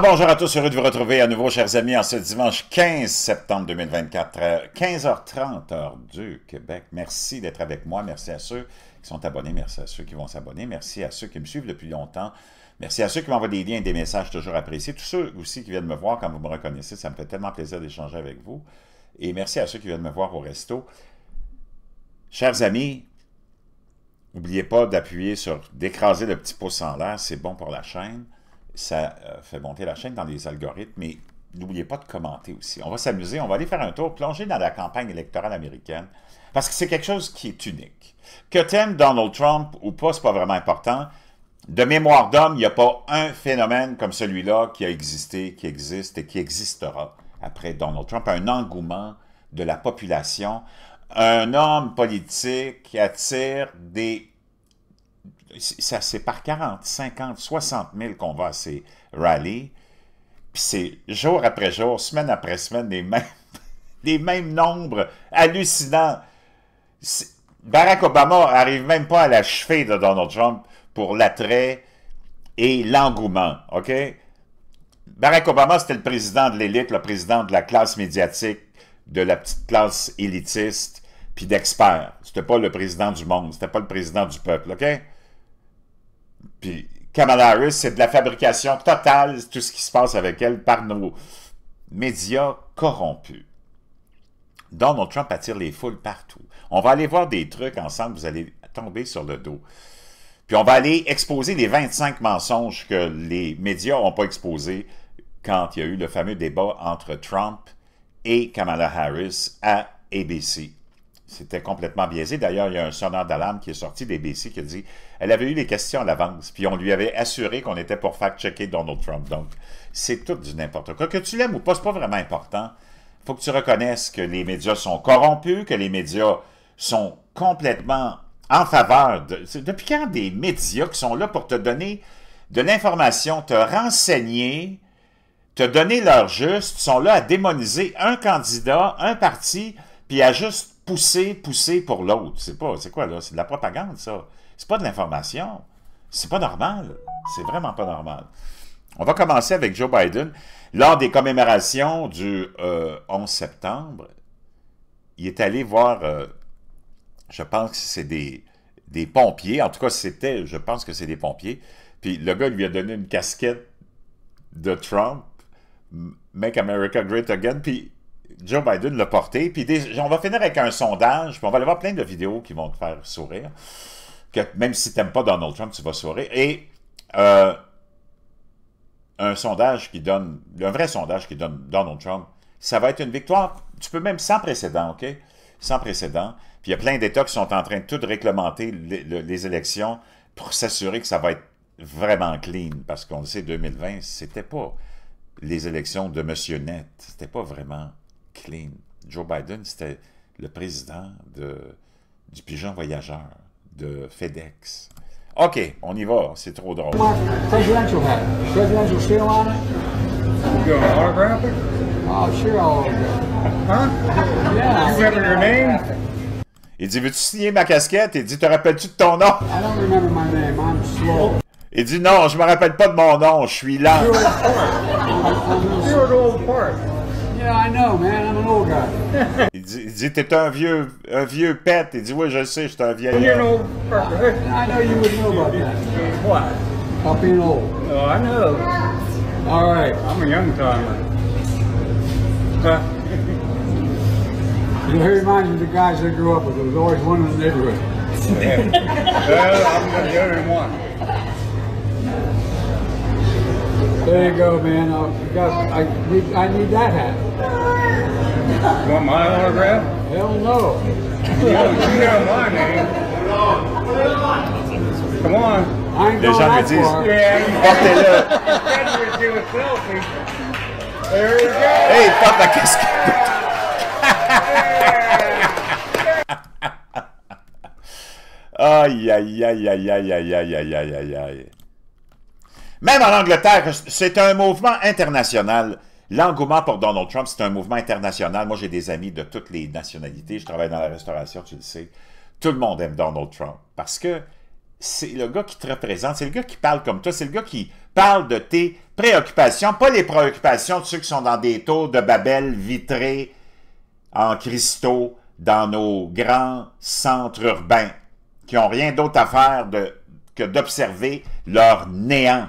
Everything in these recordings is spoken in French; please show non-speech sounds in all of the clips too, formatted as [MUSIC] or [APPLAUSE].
Bonjour à tous, heureux de vous retrouver à nouveau, chers amis, en ce dimanche 15 septembre 2024, 15h30, heure du Québec. Merci d'être avec moi, merci à ceux qui sont abonnés, merci à ceux qui vont s'abonner, merci à ceux qui me suivent depuis longtemps, merci à ceux qui m'envoient des liens et des messages toujours appréciés, tous ceux aussi qui viennent me voir quand vous me reconnaissez, ça me fait tellement plaisir d'échanger avec vous. Et merci à ceux qui viennent me voir au resto. Chers amis, n'oubliez pas d'appuyer sur, d'écraser le petit pouce en l'air, c'est bon pour la chaîne ça euh, fait monter la chaîne dans les algorithmes, mais n'oubliez pas de commenter aussi. On va s'amuser, on va aller faire un tour, plonger dans la campagne électorale américaine, parce que c'est quelque chose qui est unique. Que t'aimes Donald Trump ou pas, c'est pas vraiment important. De mémoire d'homme, il n'y a pas un phénomène comme celui-là qui a existé, qui existe et qui existera après Donald Trump. Un engouement de la population, un homme politique qui attire des ça c'est par 40, 50, 60 000 qu'on va à ces rallyes. Puis c'est jour après jour, semaine après semaine, les mêmes, [LAUGHS] les mêmes nombres hallucinants. Barack Obama arrive même pas à la cheville de Donald Trump pour l'attrait et l'engouement, OK? Barack Obama, c'était le président de l'élite, le président de la classe médiatique, de la petite classe élitiste, puis d'experts. C'était pas le président du monde, c'était pas le président du peuple, OK? Puis Kamala Harris, c'est de la fabrication totale, tout ce qui se passe avec elle par nos médias corrompus. Donald Trump attire les foules partout. On va aller voir des trucs ensemble, vous allez tomber sur le dos. Puis on va aller exposer les 25 mensonges que les médias n'ont pas exposés quand il y a eu le fameux débat entre Trump et Kamala Harris à ABC. C'était complètement biaisé. D'ailleurs, il y a un sonneur d'alarme qui est sorti d'ABC qui a dit elle avait eu les questions à l'avance, puis on lui avait assuré qu'on était pour fact-checker Donald Trump. Donc, c'est tout du n'importe quoi. Que tu l'aimes ou pas, c'est pas vraiment important. Il faut que tu reconnaisses que les médias sont corrompus, que les médias sont complètement en faveur de... Depuis quand des médias qui sont là pour te donner de l'information, te renseigner, te donner leur juste, sont là à démoniser un candidat, un parti, puis à juste pousser, pousser pour l'autre. C'est pas, c'est quoi là? C'est de la propagande, ça. C'est pas de l'information. C'est pas normal. C'est vraiment pas normal. On va commencer avec Joe Biden. Lors des commémorations du 11 euh, septembre, il est allé voir, euh, je pense que c'est des, pompiers. En tout cas, c'était, je pense que c'est des pompiers. Puis le gars lui a donné une casquette de Trump, Make America Great Again. Puis Joe Biden l'a porté. On va finir avec un sondage, puis on va aller voir plein de vidéos qui vont te faire sourire. Même si tu n'aimes pas Donald Trump, tu vas sourire. Et euh, un sondage qui donne, un vrai sondage qui donne Donald Trump, ça va être une victoire, tu peux même sans précédent, OK? Sans précédent. Puis il y a plein d'États qui sont en train de tout réglementer les, élections pour s'assurer que ça va être vraiment clean. Parce qu'on le sait, 2020, c'était pas les élections de M. Net. C'était pas vraiment clean. Joe Biden, c'était le président de, du pigeon voyageur de FedEx. OK, on y va, c'est trop drôle. Presidential hat. Presidential seal on it. You going to autograph it? Oh, sure I'll Huh? Yeah. You remember your name? Il dit, veux-tu signer ma casquette? Il dit, te rappelles-tu de ton nom? I don't remember my name, I'm slow. Il dit, non, je me rappelle pas de mon nom, je suis lent. Know, man. I'm an old guy. il dit, il dit t'es un vieux, un vieux pet. Il dit, oui, je sais, je suis un vieil. You're an old I know you would know about that. What? About being old. Oh, I know. All right. I'm a young timer. Huh? [LAUGHS] You know, he reminds me of the guys I grew up with. There was always one in the neighborhood. well, I'm the only one. There you go, man. Uh, I, got, I, need, I need that hat. You want my autograph? Hell no. you know my name. Come on. I ain't going that far. Yeah, you do a selfie. There you go. Hey, fuck la casquette. Aïe, aïe, aïe, aïe, aïe, aïe, aïe, aïe, aïe, aïe, aïe. Même en Angleterre, c'est un mouvement international. L'engouement pour Donald Trump, c'est un mouvement international. Moi, j'ai des amis de toutes les nationalités. Je travaille dans la restauration, tu le sais. Tout le monde aime Donald Trump parce que c'est le gars qui te représente. C'est le gars qui parle comme toi. C'est le gars qui parle de tes préoccupations, pas les préoccupations de ceux qui sont dans des tours de Babel vitrés en cristaux dans nos grands centres urbains, qui n'ont rien d'autre à faire que d'observer leur néant.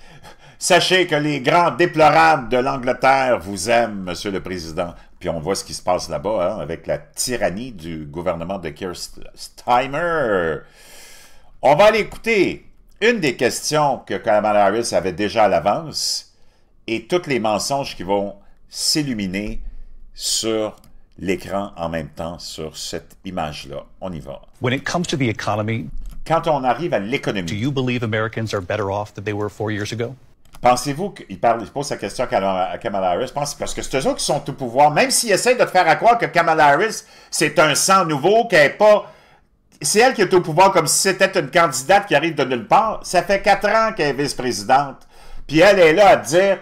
sachez que les grands déplorables de l'Angleterre vous aiment, Monsieur le Président. Puis on voit ce qui se passe là-bas, hein, avec la tyrannie du gouvernement de Keir Steimer. On va aller écouter une des questions que Kamala Harris avait déjà à l'avance et tous les mensonges qui vont s'illuminer sur l'écran en même temps sur cette image-là. On y va. When it comes to the economy, Quand on arrive à l'économie, do you believe Americans are better off than they were four years ago? Pensez-vous qu'il parle, pose sa question à Kamala Harris? Parce que c'est eux qui sont au pouvoir, même s'ils essaient de te faire croire que Kamala Harris, c'est un sang nouveau, qu'elle est pas. C'est elle qui est au pouvoir comme si c'était une candidate qui arrive de nulle part. Ça fait quatre ans qu'elle est vice-présidente. Puis elle est là à dire.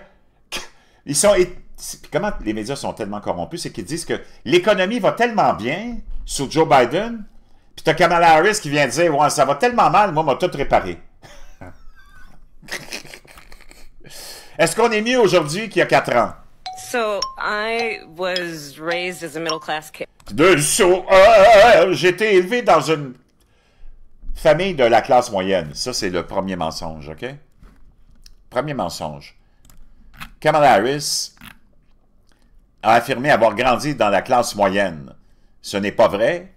Ils sont. puis comment les médias sont tellement corrompus, c'est qu'ils disent que l'économie va tellement bien sous Joe Biden, puis t'as Kamala Harris qui vient dire Ouais, ça va tellement mal, moi, m'a tout réparé. [LAUGHS] Est-ce qu'on est mieux aujourd'hui qu'il y a quatre ans? So I was raised as a middle class kid. De so- euh, J'ai été élevé dans une famille de la classe moyenne. Ça, c'est le premier mensonge, OK? Premier mensonge. Kamala Harris a affirmé avoir grandi dans la classe moyenne. Ce n'est pas vrai.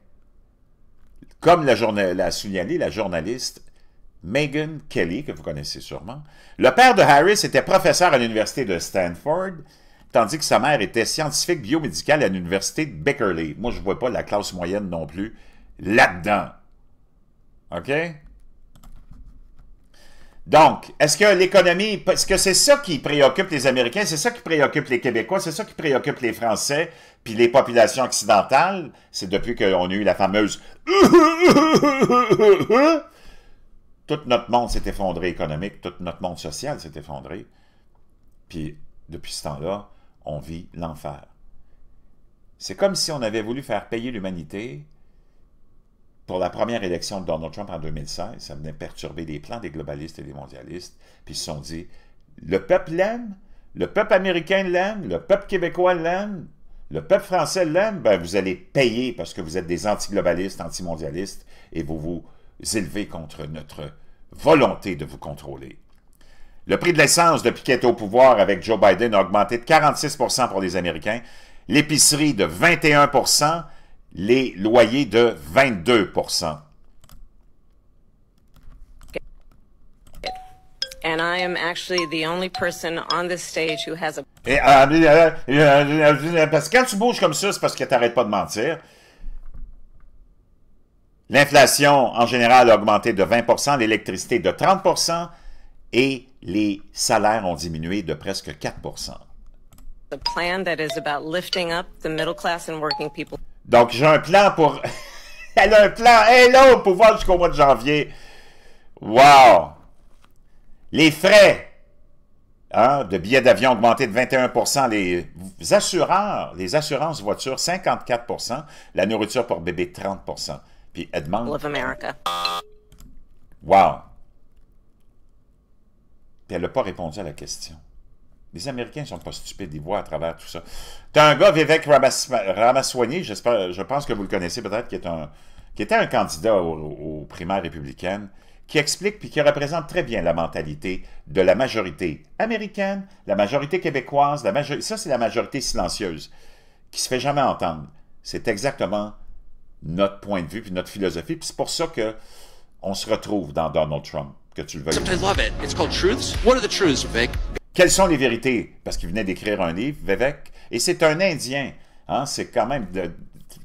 Comme l'a l'a signalé la journaliste Megan Kelly, que vous connaissez sûrement. Le père de Harris était professeur à l'université de Stanford, tandis que sa mère était scientifique biomédicale à l'université de Beckerley. Moi, je ne vois pas la classe moyenne non plus là-dedans. OK? Donc, est-ce que l'économie, est-ce que c'est ça qui préoccupe les Américains, c'est ça qui préoccupe les Québécois, c'est ça qui préoccupe les Français, puis les populations occidentales? C'est depuis qu'on a eu la fameuse [LAUGHS] [LAUGHS] [LAUGHS] tout notre monde s'est effondré économique, tout notre monde social s'est effondré. Puis, depuis ce temps-là, on vit l'enfer. C'est comme si on avait voulu faire payer l'humanité pour la première élection de Donald Trump en 2016. Ça venait perturber les plans des globalistes et des mondialistes. Puis ils se sont dit, le peuple l'aime, le peuple américain l'aime, le peuple québécois l'aime, le peuple français l'aime, ben vous allez payer parce que vous êtes des anti-globalistes, anti-mondialistes et vous vous élevez contre notre volonté de vous contrôler. Le prix de l'essence depuis qu'il est au pouvoir avec Joe Biden a augmenté de 46% pour les Américains, l'épicerie de 21% les loyers de 22 And I am actually the only person on this stage who has a Et, euh, euh, euh, parce que quand tu bouges comme ça, c'est parce que tu n'arrêtes pas de mentir. L'inflation, en général, a augmenté de 20% l'électricité de 30% et les salaires ont diminué de presque 4 a plan that is about lifting up the middle class and working people. Donc, j'ai un plan pour... [LAUGHS] Elle a un plan. Elle là au pouvoir jusqu'au mois de janvier. Wow! Les frais hein, de billets d'avion ont augmenté de 21% les assureurs, les assurances voitures, 54% la nourriture pour bébé, 30 Puis elle demande... of America. Wow! Puis elle n'a pas répondu à la question. Les Américains ne sont pas stupides, ils voient à travers tout ça. T'as un gars, Vivek Ramas- Ramaswamy, j'espère, je pense que vous le connaissez peut-être, qui, est un, qui était un candidat aux, aux primaires républicaines, qui explique puis qui représente très bien la mentalité de la majorité américaine, la majorité québécoise, la majorité, ça c'est la majorité silencieuse, qui se fait jamais entendre. C'est exactement notre point de vue puis notre philosophie, puis c'est pour ça que on se retrouve dans Donald Trump, que tu le veuilles. I love it. It's called Truths. What are the truths, Vic? Quelles sont les vérités? Parce qu'il venait d'écrire un livre, Vivek, et c'est un Indien. Hein? C'est quand même... de-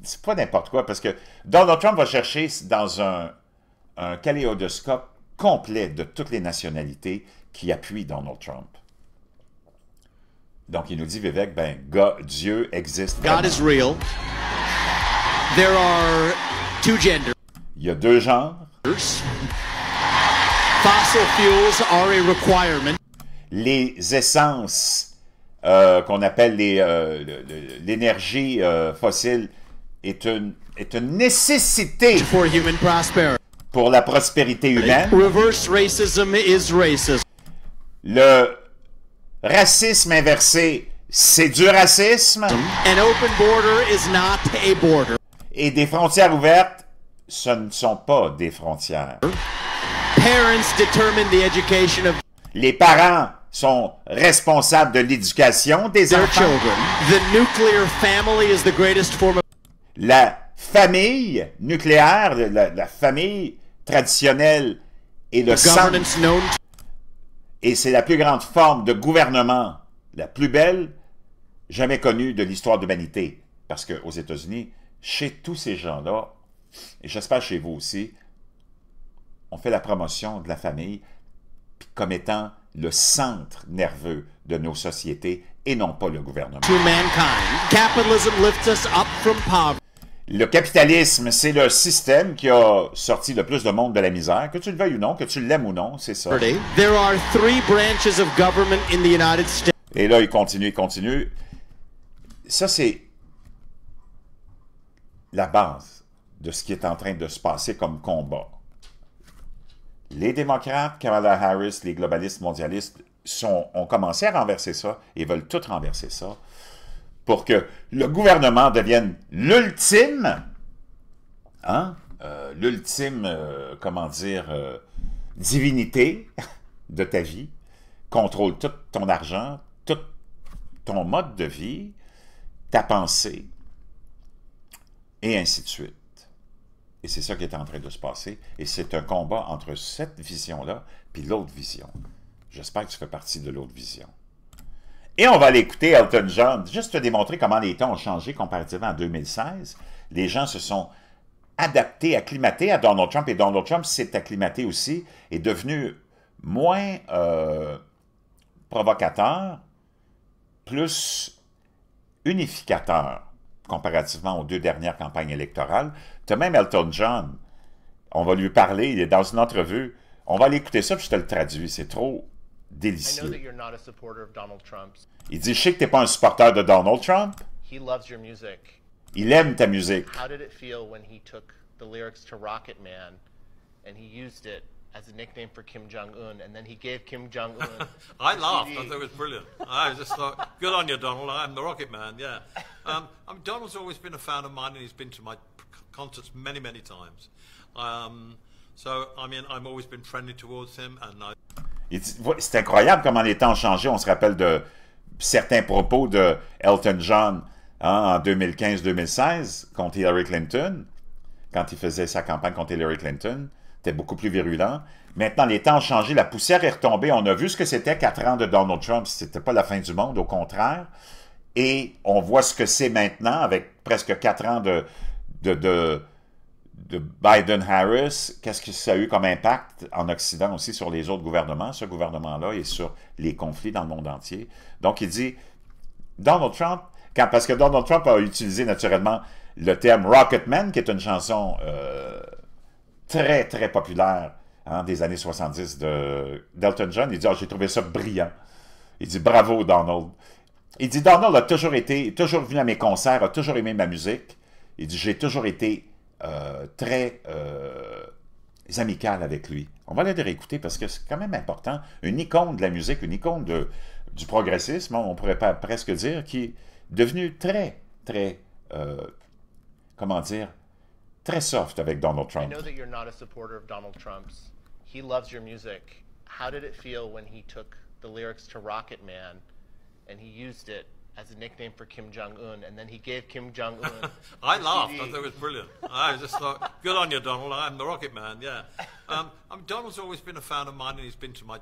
C'est pas n'importe quoi, parce que Donald Trump va chercher dans un, un kaléidoscope complet de toutes les nationalités qui appuient Donald Trump. Donc, il nous dit, Vivek, ben, God- Dieu existe. God is real. There are two genders. Il y a deux genres. Fossil fuels are a requirement. Les essences euh, qu'on appelle euh, l'énergie euh, fossile est une, est une nécessité for human prosperity. pour la prospérité humaine. Reverse racism is racism. Le racisme inversé, c'est du racisme. An open border is not a border. Et des frontières ouvertes, ce ne sont pas des frontières. Parents determine the education of Les parents sont responsables de l'éducation des enfants. children. The nuclear family is the greatest form of La famille nucléaire, la, la famille traditionnelle est le centre et c'est la plus grande forme de gouvernement, la plus belle jamais connue de l'histoire de l'humanité. Parce qu'aux États-Unis, chez tous ces gens-là, et j'espère chez vous aussi, on fait la promotion de la famille comme étant le centre nerveux de nos sociétés et non pas le gouvernement. mankind. Capitalism lifts us up from poverty. Le capitalisme, c'est le système qui a sorti le plus de monde de la misère, que tu le veuilles ou non, que tu l'aimes ou non, c'est ça. There are three branches of government in the United States. Et là, il continue, il continue. Ça, c'est la base de ce qui est en train de se passer comme combat. Les démocrates, Kamala Harris, les globalistes mondialistes ont commencé à renverser ça et veulent tout renverser ça pour que le gouvernement devienne l'ultime, hein, euh, l'ultime, euh, comment dire, euh, divinité [LAUGHS] de ta vie, contrôle tout ton argent, tout ton mode de vie, ta pensée, et ainsi de suite. Et c'est ça qui est en train de se passer. Et c'est un combat entre cette vision-là puis l'autre vision. J'espère que tu fais partie de l'autre vision. Et on va aller écouter Elton John, juste te démontrer comment les temps ont changé comparativement à 2016. Les gens se sont adaptés, acclimatés à Donald Trump, et Donald Trump s'est acclimaté aussi, est devenu moins euh, provocateur, plus unificateur comparativement aux deux dernières campagnes électorales. Tu as même Elton John. On va lui parler, il est dans une entrevue. On va aller écouter ça, puis je te le traduis. C'est trop I know délicieux. that you're not a supporter of Donald Trump's. Il dit, je sais que tu n'es pas un supporter de Donald Trump. He loves your music. Il aime ta musique. How did it feel when he took the lyrics to Rocket Man and he used it as a nickname for Kim Jong Un, and then he gave Kim Jong Un. [LAUGHS] I laughed. I thought it was brilliant. I just thought, good on you, Donald. I'm the Rocket Man. Yeah. [LAUGHS] Um, I mean, Donald's always been a fan of mine, and he's been to my concerts many, many times. Um, so, I mean, I've always been friendly towards him, and I. C'est incroyable comment les temps ont changé. On se rappelle de certains propos de Elton John hein, en 2015-2016 contre Hillary Clinton, quand il faisait sa campagne contre Hillary Clinton. C'était beaucoup plus virulent. Maintenant, les temps ont changé, la poussière est retombée. On a vu ce que c'était quatre ans de Donald Trump. C'était pas la fin du monde, au contraire. Et on voit ce que c'est maintenant avec presque quatre ans de, de, de, de Biden-Harris. Qu'est-ce que ça a eu comme impact en Occident aussi sur les autres gouvernements, ce gouvernement-là, et sur les conflits dans le monde entier. Donc, il dit, Donald Trump, parce que Donald Trump a utilisé naturellement le terme Rocketman, qui est une chanson euh, très, très populaire hein, des années 70 de d'Elton John. Il dit, Ah, j'ai trouvé ça brillant. Il dit, bravo, Donald. Il dit, Donald a toujours été, toujours venu à mes concerts, a toujours aimé ma musique. Il dit, j'ai toujours été euh, très euh, amical avec lui. On va le réécouter parce que c'est quand même important. Une icône de la musique, une icône du progressisme, on pourrait presque dire, qui est devenu très, très, euh, comment dire, très soft avec Donald Trump. I know that you're not a supporter of Donald Trump's. He loves your music. How did it feel when he took the lyrics to Rocket Man and he used it as a nickname for Kim Jong Un, and then he gave Kim Jong Un. [LAUGHS] I laughed. I thought it was brilliant. I just thought, good on you, Donald. I'm the Rocket Man. Yeah. Um, I mean, Donald's always been a fan of mine, and he's been to my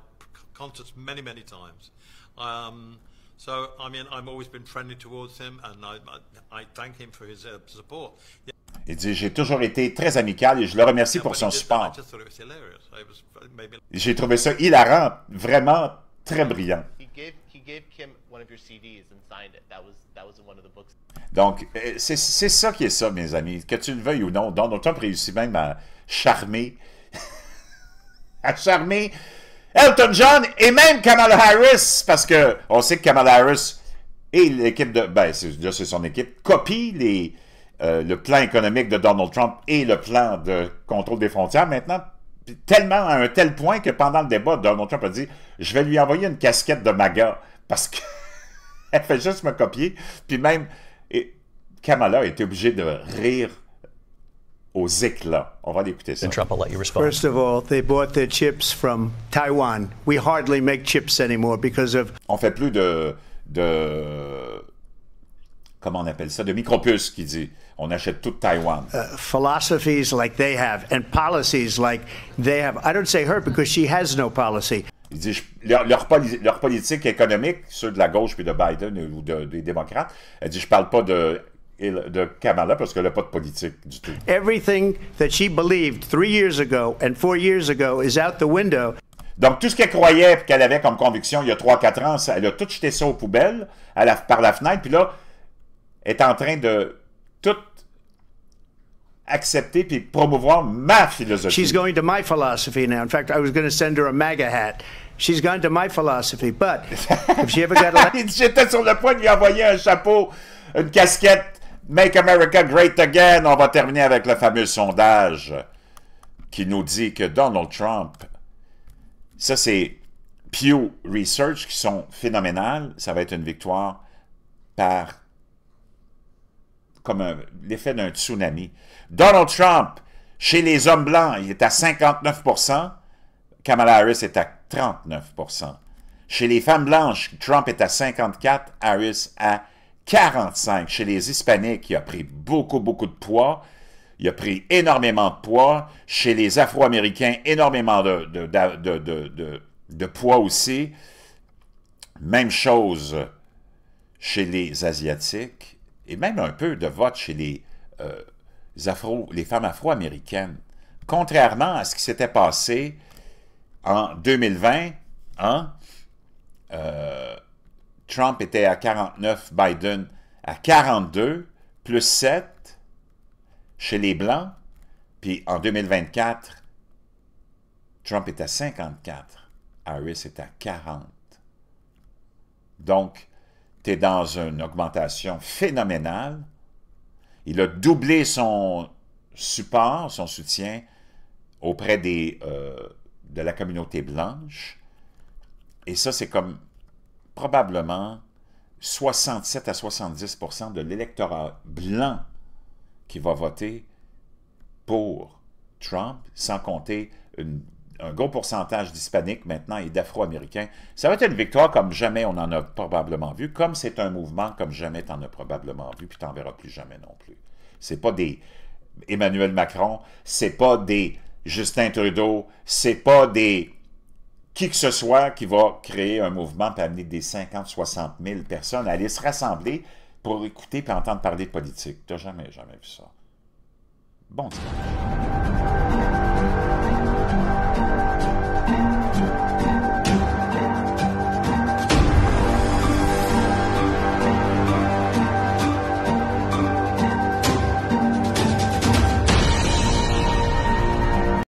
concerts many, many times. Um, so, I mean, I've always been friendly towards him, and I, I, I thank him for his uh, support. Yeah, Il dit, j'ai toujours été très amical et je le remercie pour son support. J'ai trouvé ça hilarant, vraiment très brillant. Donc, euh, c'est ça qui est ça, mes amis. Que tu le veuilles ou non, Donald Trump réussit même à charmer, [LAUGHS] à charmer Elton John et même Kamala Harris, parce que on sait que Kamala Harris et l'équipe de, ben, c'est son équipe, copie les, euh, le plan économique de Donald Trump et le plan de contrôle des frontières. Maintenant, tellement à un tel point que pendant le débat, Donald Trump a dit Je vais lui envoyer une casquette de MAGA parce qu'elle [LAUGHS] fait juste me copier. Puis même, et Kamala a été obligée de rire aux éclats. On va l'écouter ça. And Trump, I'll let you respond. First of all, they bought their chips from Taiwan. We hardly make chips anymore because of On fait plus de, de comment on appelle ça, de micropuces, qui dit. On achète tout Taïwan. philosophies like they have and policies like they have. I don't say her because she has no policy. Il dit, leur, leur poli- leur politique économique, ceux de la gauche puis de Biden ou de- des démocrates, elle dit, je parle pas de, de Kamala parce qu'elle n'a pas de politique du tout. Everything that she believed three years ago and four years ago is out the window. Donc, tout ce qu'elle croyait qu'elle avait comme conviction il y a 3-4 ans, elle a tout jeté ça aux poubelles à la- par la fenêtre, puis là, est en train de tout accepter puis promouvoir ma philosophie. She's going to my philosophy now. In fact, I was going to send her a MAGA hat. She's gone to my philosophy. But if she ever got [LAUGHS] elected, J'étais sur le point de lui envoyer un chapeau, une casquette Make America Great Again. On va terminer avec le fameux sondage qui nous dit que Donald Trump, ça c'est Pew Research qui sont phénoménales. Ça va être une victoire par comme l'effet d'un tsunami. Donald Trump, chez les hommes blancs, il est à 59% Kamala Harris est à 39% Chez les femmes blanches, Trump est à 54%, Harris à 45. Chez les hispaniques, il a pris beaucoup, beaucoup de poids. Il a pris énormément de poids. Chez les Afro-Américains, énormément de poids aussi. Même chose chez les Asiatiques et même un peu de vote chez les, euh, Afro, femmes afro-américaines. Contrairement à ce qui s'était passé en 2020, hein, euh, Trump était à 49, Biden à 42, plus 7 chez les Blancs. Puis en 2024, Trump est à 54, Harris est à 40. Donc, dans une augmentation phénoménale. Il a doublé son support, son soutien auprès des, euh, de la communauté blanche. Et ça, c'est comme probablement 67 à 70% de l'électorat blanc qui va voter pour Trump, sans compter une- un gros pourcentage d'hispaniques maintenant et d'afro-américains. Ça va être une victoire comme jamais on en a probablement vu, comme c'est un mouvement comme jamais tu en as probablement vu, puis tu n'en verras plus jamais non plus. C'est pas des Emmanuel Macron, c'est pas des Justin Trudeau, c'est pas des qui que ce soit qui va créer un mouvement et amener des 50, 60 000 personnes à aller se rassembler pour écouter et entendre parler de politique. Tu n'as jamais, jamais vu ça. Bon dimanche.